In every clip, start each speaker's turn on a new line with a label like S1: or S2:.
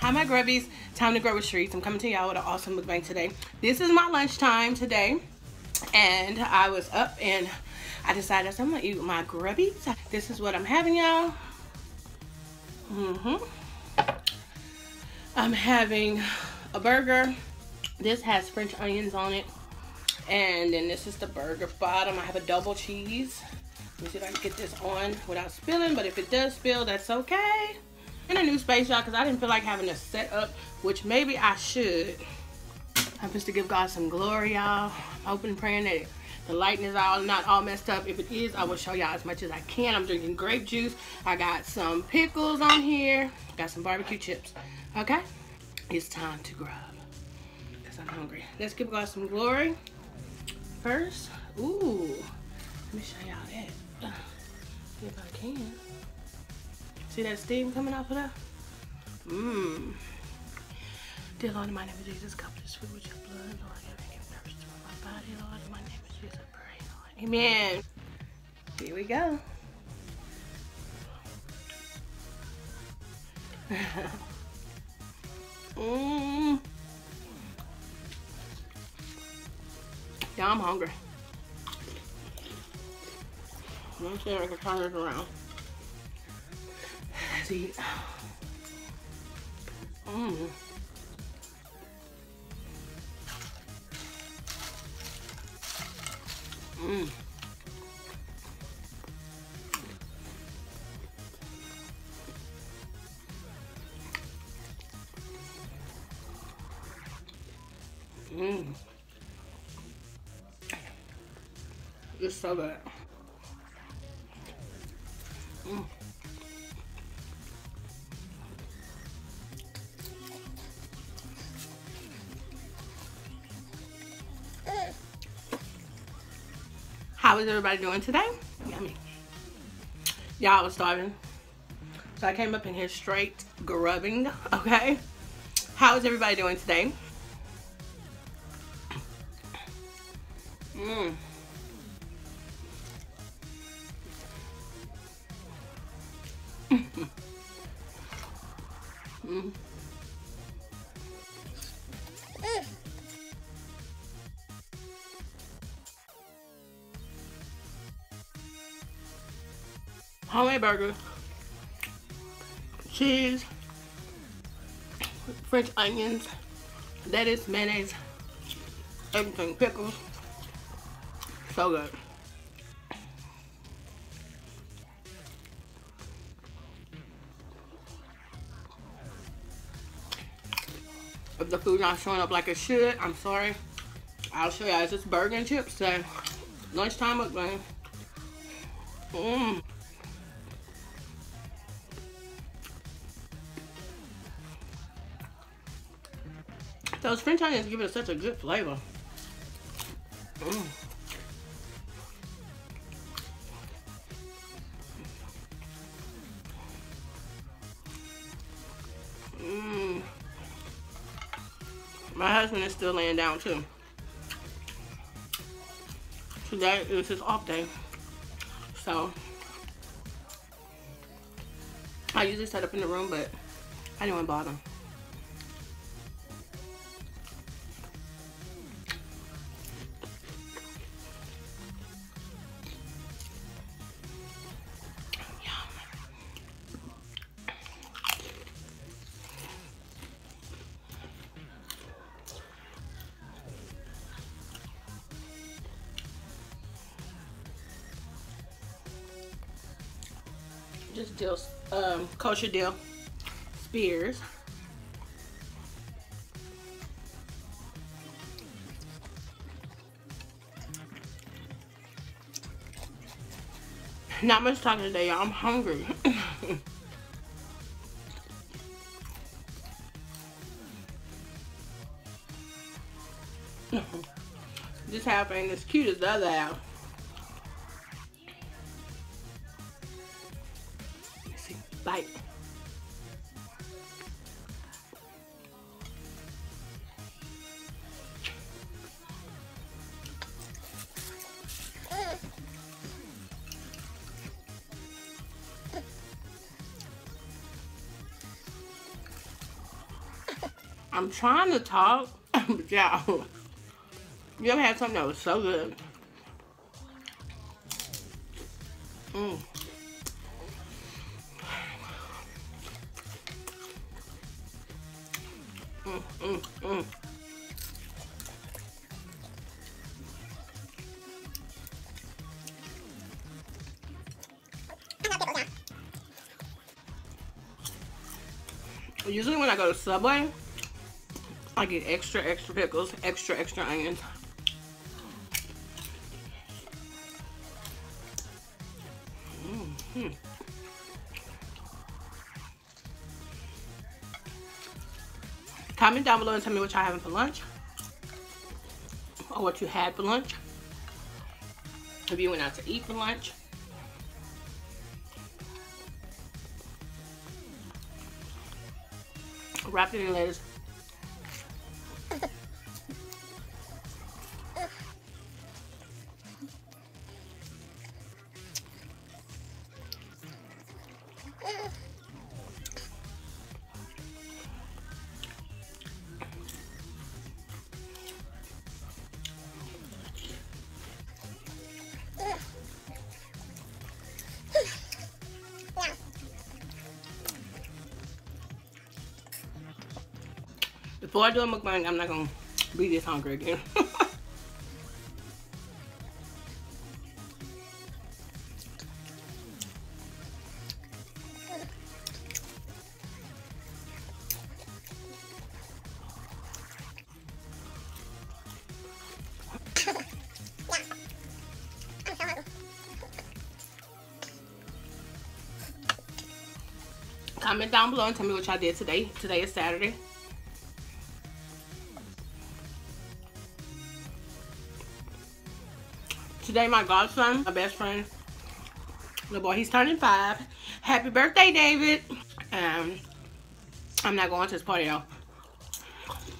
S1: Hi my grubbies, time to grub with Cherice. I'm coming to y'all with an awesome mukbang today. This is my lunchtime today and I was up and I decided I'm gonna eat my grubbies. This is what I'm having y'all. Mm-hmm. I'm having a burger. This has French onions on it. And then this is the burger bottom. I have a double cheese. Let me see if I can get this on without spilling. But if it does spill, that's okay. In a new space, y'all, because I didn't feel like having to set up, which maybe I should. I'm supposed to give God some glory, y'all. Hoping, praying that the lighting is all not all messed up. If it is, I will show y'all as much as I can. I'm drinking grape juice. I got some pickles on here. Got some barbecue chips. Okay? It's time to grub. Because I'm hungry. Let's give God some glory. First, ooh. Let me show y'all that. If I can. See that steam coming off of that? Mmm. Dear Lord, in my name of Jesus, cover this food with your blood, Lord. Give nourishment to my body, Lord. In my name of Jesus, I pray, Lord. Amen. Here we go. Mmm. Yeah, I'm hungry. Me see if I can turn this around. See. Mmm. Mmm. Mmm. It's so good. Mm. How is everybody doing today? Yummy. Y'all was starving. So I came up in here straight grubbing, okay? How is everybody doing today? Mmm. mm. Homemade burger, cheese, French onions, lettuce, mayonnaise, everything, pickles. So good. If the food not showing up like it should, I'm sorry. I'll show you guys. It's burger and chips today. Lunchtime mukbang. Mmm. Those French onions give it such a good flavor. Mmm. Mmm. My husband is still laying down too. Today is his off day. So I usually set up in the room, but I didn't want to bother just dill, um, kosher dill spears. Not much talking today, y'all. I'm hungry. this half ain't as cute as the other half. I'm trying to talk, but yeah. You ever had something that was so good? Mm, mm, mm. Usually when I go to Subway, I get extra, extra pickles, extra, extra onions. Mm -hmm. Comment down below and tell me what y'all having for lunch. Or what you had for lunch. If you went out to eat for lunch. Wrapped it in lettuce. Before I do a mukbang, I'm not gonna be this hungry again. Comment down below and tell me what y'all did today. Today is Saturday. Today my godson, my best friend, the boy, he's turning five. Happy birthday, David. And I'm not going to his party though.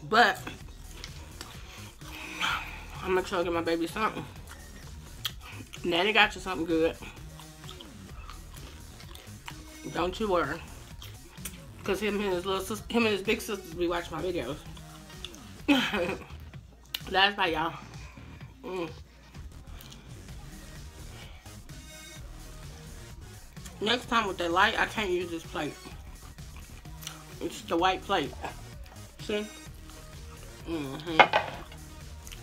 S1: But I'm gonna try to get my baby something. Nanny got you something good. Don't you worry. Cause him and his little sister, him and his big sisters be watching my videos. That's by y'all. Mm. Next time with the light, I can't use this plate. It's the white plate. See? Mm-hmm.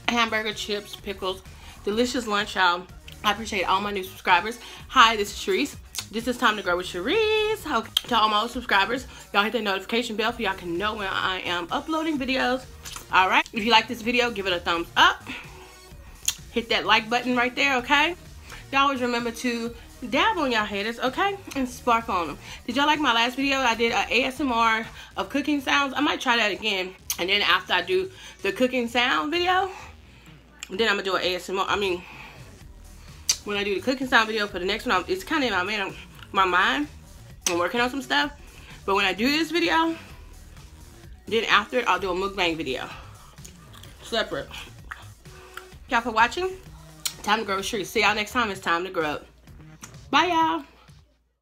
S1: Hamburger, chips, pickles. Delicious lunch, y'all. I appreciate all my new subscribers. Hi, this is Cherice. This is Time to Grub with Cherice. Okay. To all my subscribers, y'all hit the notification bell so y'all can know when I am uploading videos. Alright, if you like this video, give it a thumbs up. Hit that like button right there, okay? Y'all always remember to dab on y'all haters, okay? And spark on them. Did y'all like my last video? I did an ASMR of cooking sounds. I might try that again. And then after I do the cooking sound video, then I'm going to do an ASMR. I mean, when I do the cooking sound video for the next one, it's kind of in my, my mind. I'm working on some stuff. But when I do this video, then after it, I'll do a mukbang video. Separate. Y'all for watching. Time to grow sure. See y'all next time. It's time to grow up. Bye, y'all.